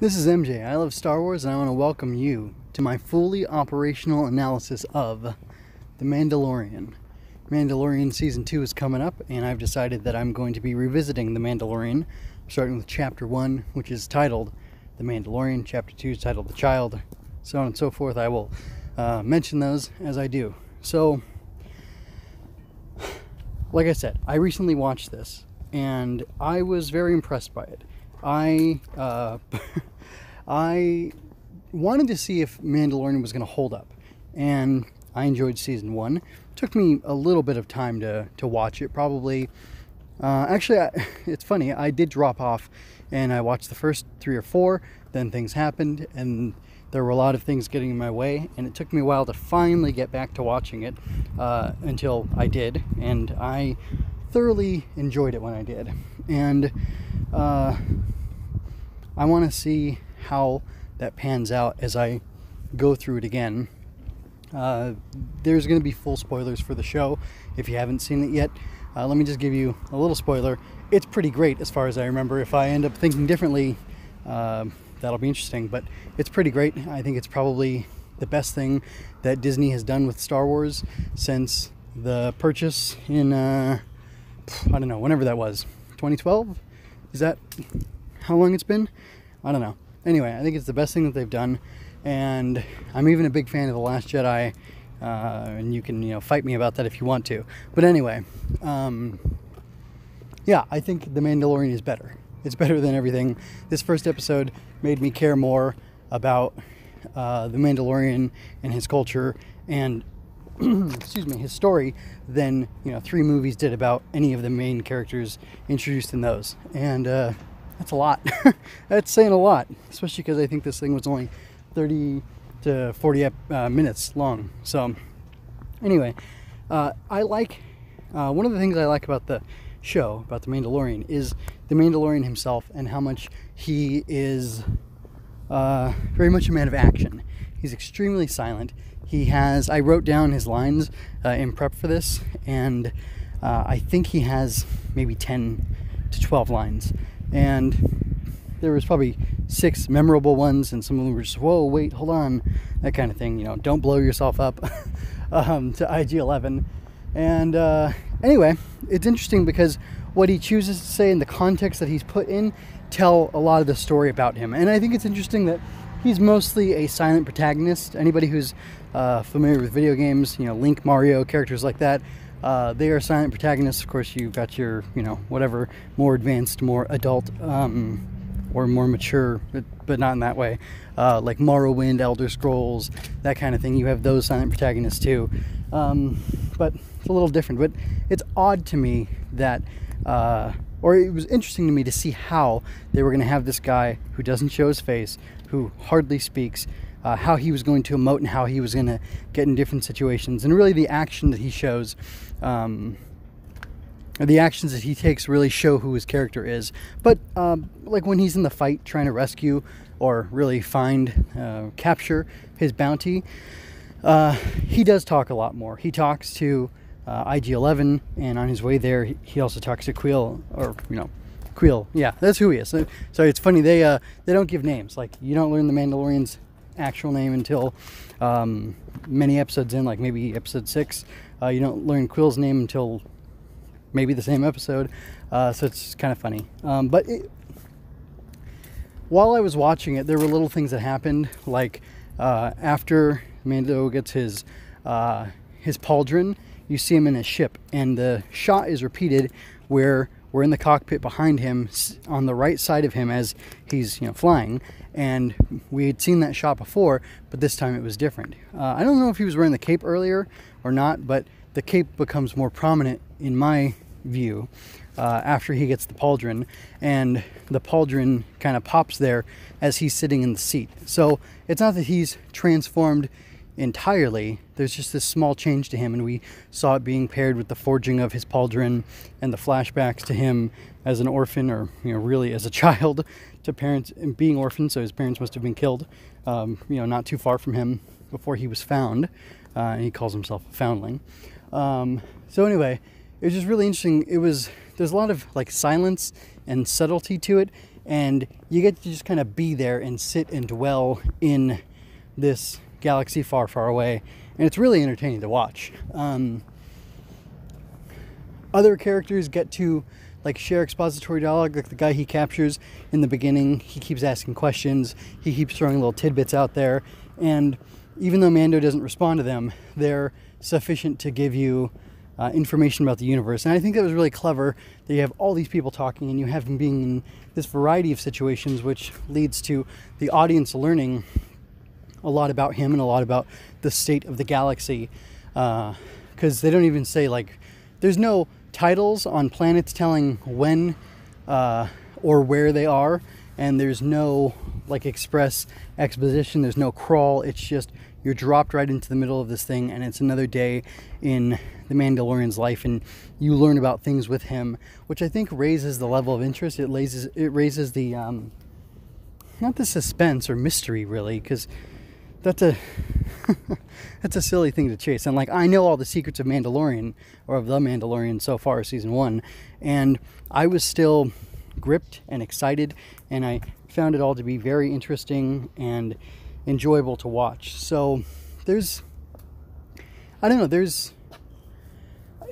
This is MJ. I love Star Wars and I want to welcome you to my fully operational analysis of The Mandalorian. Mandalorian Season 2 is coming up, and I've decided that I'm going to be revisiting The Mandalorian, starting with Chapter 1, which is titled The Mandalorian, Chapter 2 is titled The Child, so on and so forth. I will uh, mention those as I do. So, like I said, I recently watched this, and I was very impressed by it. I uh, I wanted to see if Mandalorian was going to hold up, and I enjoyed season one. It took me a little bit of time to to watch it. Probably, uh, actually, I, it's funny. I did drop off, and I watched the first three or four. Then things happened, and there were a lot of things getting in my way, and it took me a while to finally get back to watching it uh, until I did, and I thoroughly enjoyed it when I did. And uh, I want to see how that pans out as I go through it again. Uh, there's going to be full spoilers for the show if you haven't seen it yet. Uh, let me just give you a little spoiler. It's pretty great as far as I remember. If I end up thinking differently, uh, that'll be interesting. But it's pretty great. I think it's probably the best thing that Disney has done with Star Wars since the purchase in, uh, I don't know, whenever that was. 2012? Is that how long it's been. I don't know. Anyway, I think it's the best thing that they've done, and I'm even a big fan of the Last Jedi. Uh, and you can you know fight me about that if you want to. But anyway, um, yeah, I think the Mandalorian is better. It's better than everything. This first episode made me care more about uh, the Mandalorian and his culture and excuse me his story than you know three movies did about any of the main characters introduced in those. And uh, that's a lot. That's saying a lot, especially because I think this thing was only 30 to 40 uh, minutes long. So, anyway, uh, I like uh, one of the things I like about the show about the Mandalorian is the Mandalorian himself and how much he is uh, very much a man of action. He's extremely silent. He has I wrote down his lines uh, in prep for this, and uh, I think he has maybe 10 to 12 lines and there was probably six memorable ones, and some of them were just whoa, wait, hold on, that kind of thing. You know, don't blow yourself up um, to IG11. And uh, anyway, it's interesting because what he chooses to say in the context that he's put in tell a lot of the story about him. And I think it's interesting that he's mostly a silent protagonist. Anybody who's uh, familiar with video games, you know, Link, Mario, characters like that, uh, they are silent protagonists. Of course, you've got your, you know, whatever, more advanced, more adult, um, or more mature, but, but not in that way. Uh, like Morrowind, Elder Scrolls, that kind of thing. You have those silent protagonists too. Um, but it's a little different. But it's odd to me that, uh, or it was interesting to me to see how they were going to have this guy who doesn't show his face, who hardly speaks, uh, how he was going to emote and how he was going to get in different situations, and really the action that he shows. Um, the actions that he takes really show who his character is. But um, like when he's in the fight trying to rescue or really find, uh, capture his bounty, uh, he does talk a lot more. He talks to uh, IG-11, and on his way there, he also talks to Quill, or you know, Quill. Yeah, that's who he is. So, it's funny they uh, they don't give names. Like you don't learn the Mandalorian's actual name until um, many episodes in, like maybe episode six. Uh, you don't learn Quill's name until maybe the same episode, uh, so it's kind of funny. Um, but it, while I was watching it, there were little things that happened, like uh, after Mando gets his uh, his pauldron, you see him in a ship, and the shot is repeated where we're in the cockpit behind him on the right side of him as he's you know flying. And we had seen that shot before but this time it was different. Uh, i don't know if he was wearing the cape earlier or not but the cape becomes more prominent in my view uh, after he gets the pauldron. And the pauldron kind of pops there as he's sitting in the seat. So it's not that he's transformed entirely. There's just this small change to him, and we saw it being paired with the forging of his pauldron and the flashbacks to him as an orphan, or you know, really as a child, to parents and being orphaned. So his parents must have been killed, um, you know, not too far from him before he was found, uh, and he calls himself a foundling. Um, so anyway, it was just really interesting. It was there's a lot of like silence and subtlety to it, and you get to just kind of be there and sit and dwell in this galaxy far, far away, and it's really entertaining to watch. Um, other characters get to like share expository dialogue like the guy he captures in the beginning he keeps asking questions he keeps throwing little tidbits out there and even though mando doesn't respond to them they're sufficient to give you uh, information about the universe and i think that was really clever that you have all these people talking and you have them being in this variety of situations which leads to the audience learning a lot about him and a lot about the state of the galaxy because uh, they don't even say like there's no titles on planets telling when uh, or where they are, and there's no like express exposition. There's no crawl. It's just you're dropped right into the middle of this thing, and it's another day in the Mandalorian's life, and you learn about things with him, which I think raises the level of interest. It raises it raises the um, not the suspense or mystery really, because that's a that's a silly thing to chase. And like I know all the secrets of Mandalorian or of the Mandalorian so far, season one, and I was still gripped and excited, and I found it all to be very interesting and enjoyable to watch. So there's I don't know, there's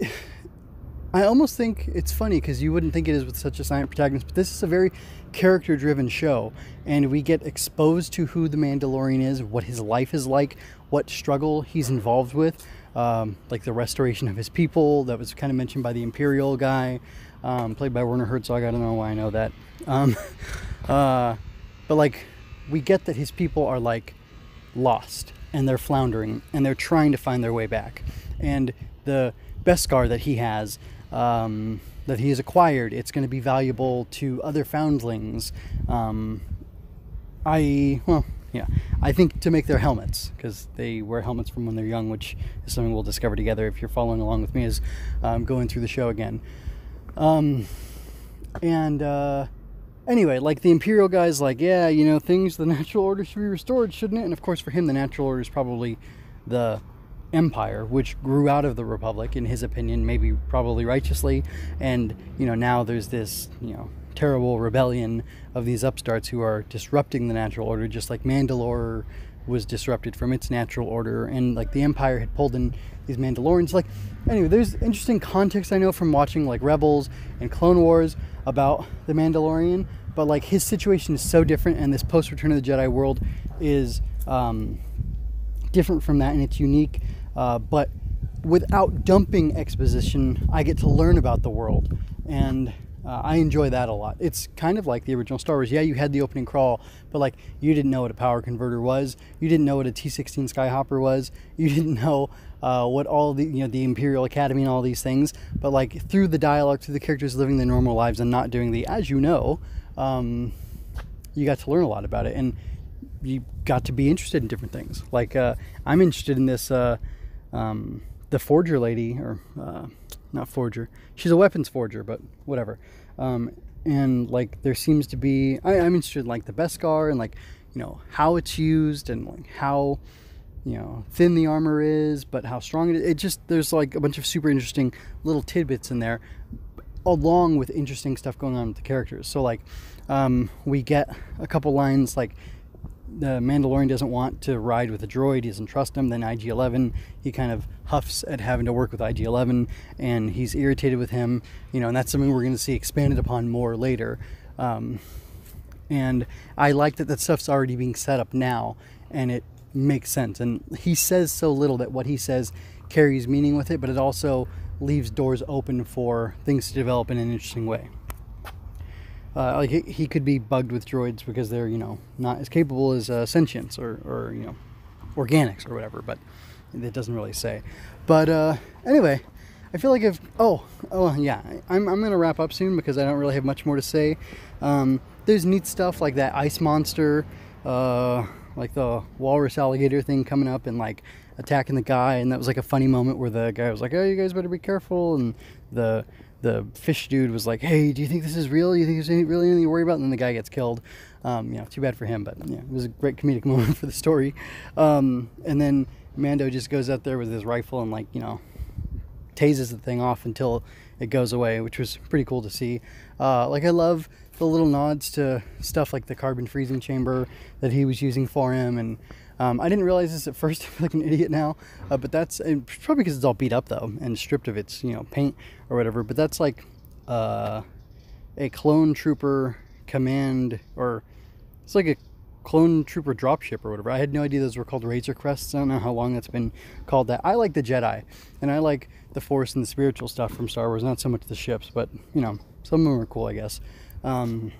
I almost think it's funny because you wouldn't think it is with such a silent protagonist, but this is a very character driven show, and we get exposed to who the Mandalorian is, what his life is like, what struggle he's involved with, um, like the restoration of his people that was kind of mentioned by the Imperial guy, um, played by Werner Herzog. I don't know why I know that. Um, uh, but like, we get that his people are like lost and they're floundering and they're trying to find their way back. And the Beskar that he has um, that he has acquired. It's going to be valuable to other foundlings. Um, I well, yeah, I think to make their helmets because they wear helmets from when they're young, which is something we'll discover together if you're following along with me as um, going through the show again. Um, and uh, anyway, like the Imperial guy's like, yeah, you know, things the natural order should be restored, shouldn't it? And of course, for him, the natural order is probably the empire which grew out of the republic in his opinion maybe probably righteously. And you know now there's this you know terrible rebellion of these upstarts who are disrupting the natural order just like mandalore was disrupted from its natural order. And like the empire had pulled in these mandalorians. Like anyway there's interesting context i know from watching like rebels and clone wars about the mandalorian. But like his situation is so different and this post return of the jedi world is um, different from that and it's unique uh, but without dumping exposition, I get to learn about the world. And uh, I enjoy that a lot. It's kind of like the original Star Wars. Yeah, you had the opening crawl, but like you didn't know what a power converter was. You didn't know what a T16 Skyhopper was. You didn't know uh, what all the you know the Imperial Academy and all these things. But like through the dialogue, through the characters living their normal lives and not doing the as you know, um, you got to learn a lot about it, and you got to be interested in different things. Like uh, I'm interested in this uh, um, the forger lady, or uh, not forger, she's a weapons forger, but whatever. Um, and like there seems to be, I, am interested in like the Beskar and like you know how it's used and like how you know thin the armor is, but how strong it is. It just there's like a bunch of super interesting little tidbits in there, along with interesting stuff going on with the characters. So like um, we get a couple lines like the Mandalorian doesn't want to ride with a droid. He doesn't trust him. Then IG 11, he kind of huffs at having to work with IG 11 and he's irritated with him, you know, and that's something we're going to see expanded upon more later. Um, and I like that that stuff's already being set up now and it makes sense. And he says so little that what he says carries meaning with it, but it also leaves doors open for things to develop in an interesting way. Uh, like he, he, could be bugged with droids because they're you know not as capable as uh, sentience or, or you know organics or whatever but it doesn't really say. But uh, anyway i feel like if oh oh yeah i'm, I'm gonna wrap up soon because i don't really have much more to say. Um, there's neat stuff like that ice monster uh, like the walrus alligator thing coming up and like attacking the guy and that was like a funny moment where the guy was like oh you guys better be careful and the the fish dude was like, "Hey, do you think this is real? Do you think there's any, really anything to worry about?" And then the guy gets killed. Um, you know, too bad for him, but yeah, it was a great comedic moment for the story. Um, and then Mando just goes out there with his rifle and like you know, tases the thing off until it goes away, which was pretty cool to see. Uh, like I love the little nods to stuff like the carbon freezing chamber that he was using for him, and um, I didn't realize this at first. I feel like an idiot now, uh, but that's probably because it's all beat up though and stripped of its you know paint or whatever. But that's like uh, a clone trooper command, or it's like a clone trooper dropship or whatever. I had no idea those were called Razor Crests. I don't know how long that's been called that. I like the Jedi, and I like the Force and the spiritual stuff from Star Wars. Not so much the ships, but you know, some of them are cool, I guess. Um,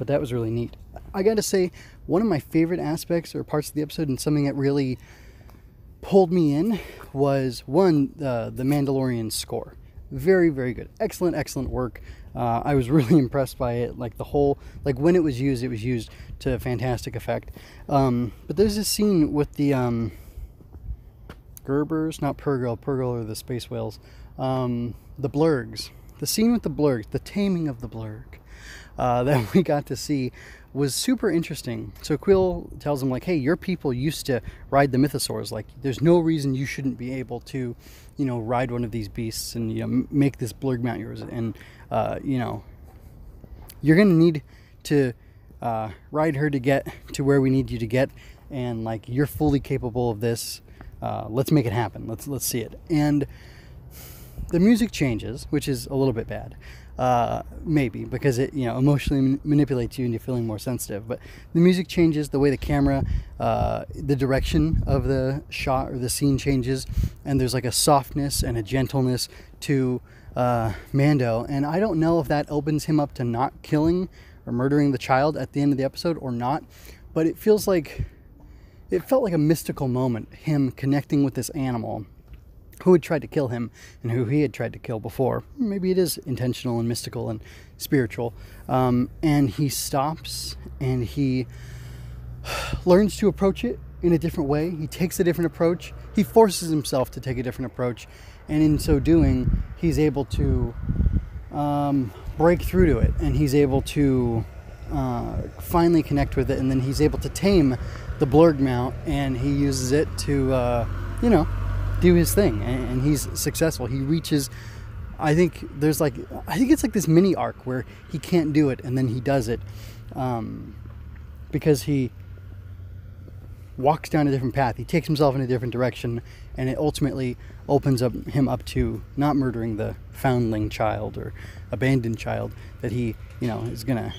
but that was really neat. I got to say, one of my favorite aspects or parts of the episode, and something that really pulled me in, was one uh, the Mandalorian score. Very, very good. Excellent, excellent work. Uh, I was really impressed by it. Like the whole, like when it was used, it was used to fantastic effect. Um, but there's this scene with the um, Gerbers, not Purrgil. Purrgil are the space whales. Um, the Blurgs. The scene with the Blurgs, the taming of the Blurg uh, that we got to see was super interesting. So Quill tells him like, "Hey, your people used to ride the mythosaurs. Like, there's no reason you shouldn't be able to, you know, ride one of these beasts and you know make this blurg mount yours. And uh, you know, you're gonna need to uh, ride her to get to where we need you to get. And like, you're fully capable of this. Uh, let's make it happen. Let's let's see it." And the music changes, which is a little bit bad. Uh, maybe because it you know emotionally manipulates you into feeling more sensitive. But the music changes, the way the camera, uh, the direction of the shot or the scene changes, and there's like a softness and a gentleness to uh, Mando. And I don't know if that opens him up to not killing or murdering the child at the end of the episode or not, but it feels like it felt like a mystical moment, him connecting with this animal who had tried to kill him and who he had tried to kill before. Maybe it is intentional and mystical and spiritual. Um, and he stops and he learns to approach it in a different way. He takes a different approach. He forces himself to take a different approach. And in so doing, he's able to um, break through to it and he's able to uh, finally connect with it. And then he's able to tame the blurg mount and he uses it to, uh, you know, do his thing, and, and he's successful. He reaches. I think there's like I think it's like this mini arc where he can't do it, and then he does it, um, because he walks down a different path. He takes himself in a different direction, and it ultimately opens up him up to not murdering the foundling child or abandoned child that he, you know, is gonna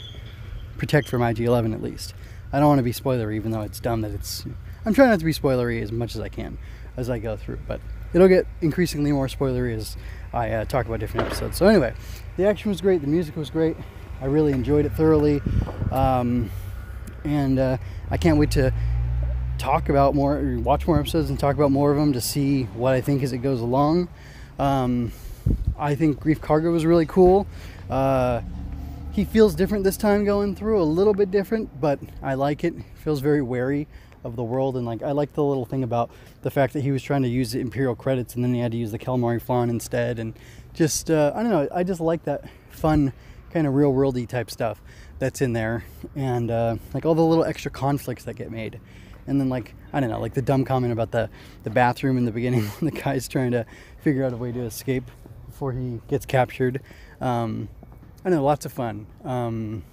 protect from IG-11 at least. I don't want to be spoilery, even though it's dumb that it's. I'm trying not to be spoilery as much as I can as I go through. But it'll get increasingly more spoilery as I uh, talk about different episodes. So anyway, the action was great. The music was great. I really enjoyed it thoroughly, um, and uh, I can't wait to talk about more, watch more episodes, and talk about more of them to see what I think as it goes along. Um, I think Greef Karga was really cool. Uh, he feels different this time going through, a little bit different, but I like it. Feels very wary of the world. And like I like the little thing about the fact that he was trying to use the Imperial credits and then he had to use the calamari flan instead. And just uh, I don't know, I just like that fun kind of real worldy type stuff that's in there, and uh, like all the little extra conflicts that get made. And then like I don't know, like the dumb comment about the the bathroom in the beginning when the guy's trying to figure out a way to escape before he gets captured. Um, I know, lots of fun. Um,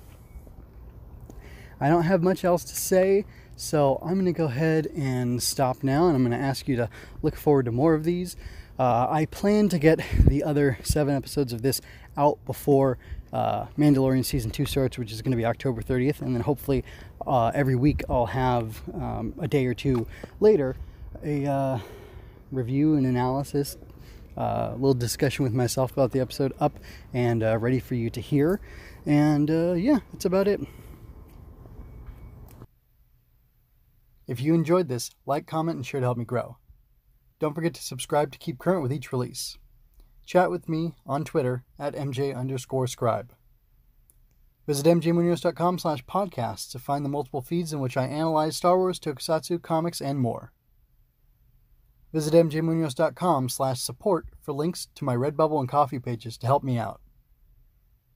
I don't have much else to say. So I'm going to go ahead and stop now, and I'm going to ask you to look forward to more of these. Uh, I plan to get the other seven episodes of this out before uh, Mandalorian season two starts, which is going to be October 30th, and then hopefully uh, every week I'll have um, a day or two later a uh, review and analysis, uh, a little discussion with myself about the episode up and uh, ready for you to hear. And yeah, that's about it. If you enjoyed this, like, comment, and share to help me grow. Don't forget to subscribe to keep current with each release. Chat with me on Twitter at MJ underscore scribe. Visit mjmunoz.com slash podcasts to find the multiple feeds in which I analyze Star Wars, tokusatsu, comics, and more. Visit mjmunoz.com slash support for links to my Redbubble and Ko-fi pages to help me out.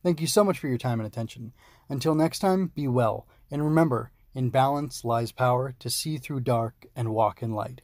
Thank you so much for your time and attention. Until next time, be well, and remember, in balance lies power to see through dark and walk in light.